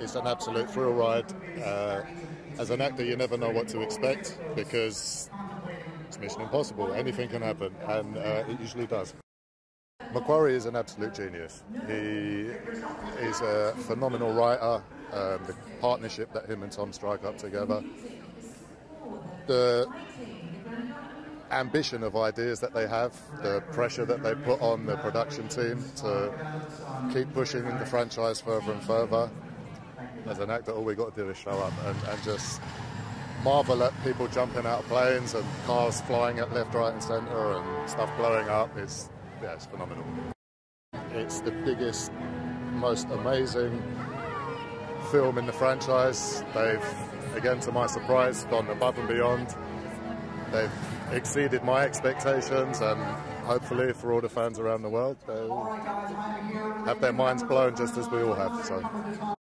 It's an absolute thrill ride. Uh, as an actor, you never know what to expect because it's Mission Impossible. Anything can happen, and uh, it usually does. McQuarrie is an absolute genius. He is a phenomenal writer. Um, the partnership that him and Tom strike up together, the ambition of ideas that they have, the pressure that they put on the production team to keep pushing the franchise further and further. As an actor, all we got to do is show up and, and just marvel at people jumping out of planes and cars flying at left, right, and centre and stuff blowing up. It's yeah, it's phenomenal. It's the biggest, most amazing film in the franchise. They've, again, to my surprise, gone above and beyond. They've exceeded my expectations, and hopefully, for all the fans around the world, they'll have their minds blown just as we all have. So.